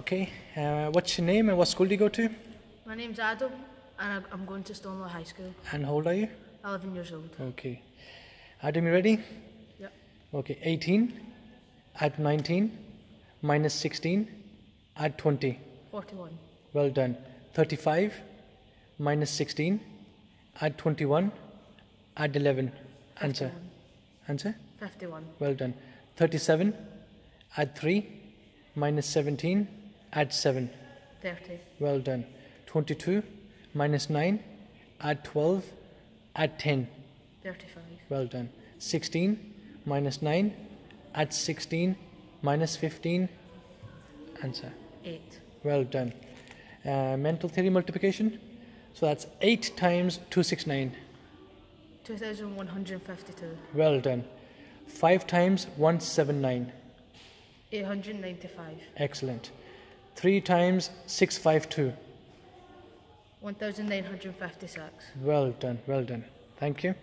Okay. Uh, what's your name and what school do you go to? My name's Adam, and I- I'm going to Stonelaw High School. And how old are you? 11 years old. Okay. Adam, you ready? Yep. Okay. 18. Add 19. Minus 16. Add 20. 41. Well done. 35. Minus 16. Add 21. Add 11. Answer. Answer. 51. Well done. 37. Add 3. Minus 17. Add 7. 30. Well done. 22 minus 9, add 12, add 10. 35. Well done. 16 minus 9, add 16, minus 15. Answer. 8. Well done. Uh, mental theory multiplication. So that's 8 times 269. 2152. Well done. 5 times 179. 895. Excellent. 3 times 652. 1956. Well done. Well done. Thank you.